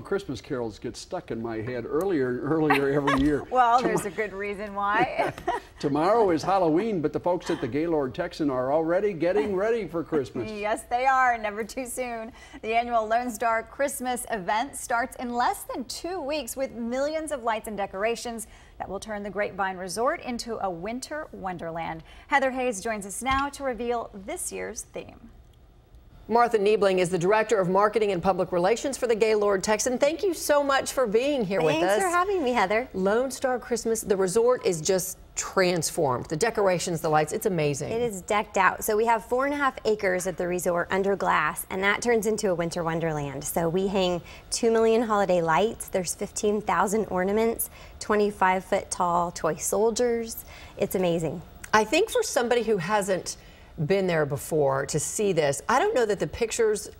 Christmas carols get stuck in my head earlier and earlier every year. well, there's a good reason why. Tomorrow is Halloween, but the folks at the Gaylord Texan are already getting ready for Christmas. yes, they are. Never too soon. The annual Lone Star Christmas event starts in less than two weeks with millions of lights and decorations that will turn the Grapevine Resort into a winter wonderland. Heather Hays joins us now to reveal this year's theme. Martha Niebling is the Director of Marketing and Public Relations for the Gaylord Texan. Thank you so much for being here Thanks with us. Thanks for having me, Heather. Lone Star Christmas, the resort is just transformed. The decorations, the lights, it's amazing. It is decked out. So we have four and a half acres at the resort under glass, and that turns into a winter wonderland. So we hang 2 million holiday lights. There's 15,000 ornaments, 25 foot tall toy soldiers. It's amazing. I think for somebody who hasn't been there before to see this. I don't know that the pictures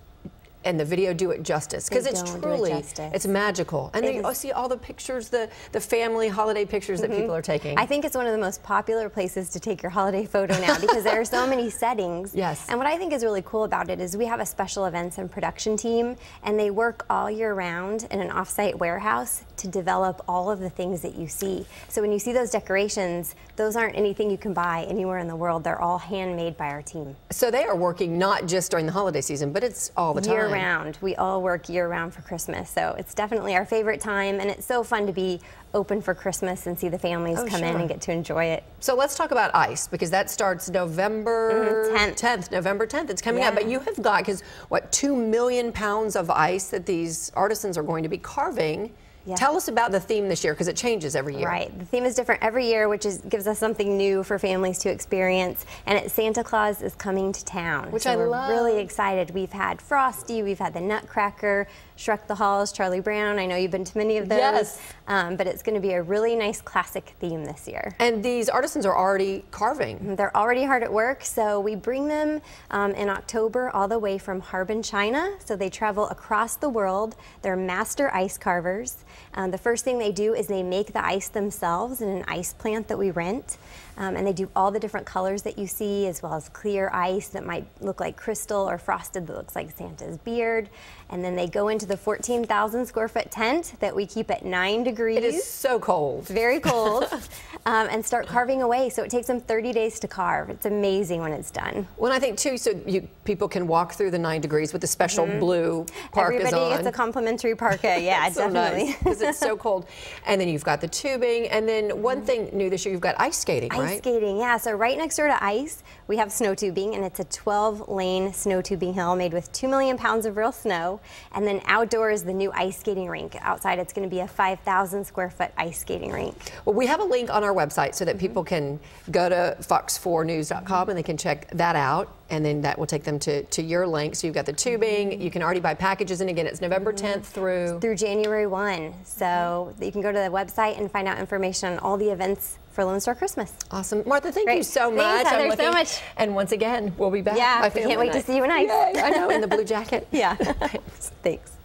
and the video do it justice. Because it's truly it it's magical. And then you see all the pictures the the family holiday pictures mm -hmm. that people mm-hmm. are taking. I think it's one of the most popular places to take your holiday photo now because there are so many settings. Yes. And what i think is really cool about it is we have a special events and production team and they work all year round in an offsite warehouse to develop all of the things that you see. So when you see those decorations those aren't anything you can buy anywhere in the world. They're all handmade by our team. So they are working not just during the holiday season but it's all the time round. We all work year round for Christmas, so it's definitely our favorite time, and it's so fun to be open for Christmas and see the families oh, come sure. in and get to enjoy it. So let's talk about ice because that starts November mm -hmm, 10th. 10th. November 10th. It's coming yeah. up, but you have got because what two million pounds of ice that these artisans are going to be carving. Yeah. Tell us about the theme this year because it changes every year. Right. The theme is different every year, which is, gives us something new for families to experience. And it's Santa Claus is coming to town. Which so I we're love. really excited. We've had Frosty, we've had the Nutcracker, Shrek the Halls, Charlie Brown. I know you've been to many of those. Yes. Um, but it's going to be a really nice classic theme this year. And these artisans are already carving. Mm-hmm. They're already hard at work. So we bring them um, in October all the way from Harbin, China. So they travel across the world. They're master ice carvers. Um, the first thing they do is they make the ice themselves in an ice plant that we rent. Um, and they do all the different colors that you see, as well as clear ice that might look like crystal or frosted that looks like Santa's beard. And then they go into the 14,000 square foot tent that we keep at nine degrees. It is so cold. Very cold. um, and start carving away. So it takes them 30 days to carve. It's amazing when it's done. Well, I think too, so you, people can walk through the nine degrees with the special mm -hmm. blue parkas Everybody on. gets a complimentary parka. Yeah, so definitely. Because it's so cold. And then you've got the tubing. And then one thing new this year, you've got ice skating, ice right? Ice skating, yeah. So right next door to ice, we have snow tubing, and it's a 12 lane snow tubing hill made with 2 million pounds of real snow. And then outdoors, the new ice skating rink. Outside, it's going to be a 5,000 square foot ice skating rink. Well, we have a link on our website so that people can go to fox4news.com and they can check that out. And then that will take them to, to your link. So you've got the tubing. You can already buy packages. And again, it's November mm-hmm. 10th through... Through January 1. So mm-hmm. you can go to the website and find out information on all the events for Lone Star Christmas. Awesome. Martha, thank Great. you so much. Thanks, Heather, so much. And once again, we'll be back. Yeah, I can't wait night. to see you in ice. Yay, I know, in the blue jacket. yeah. Thanks. Thanks.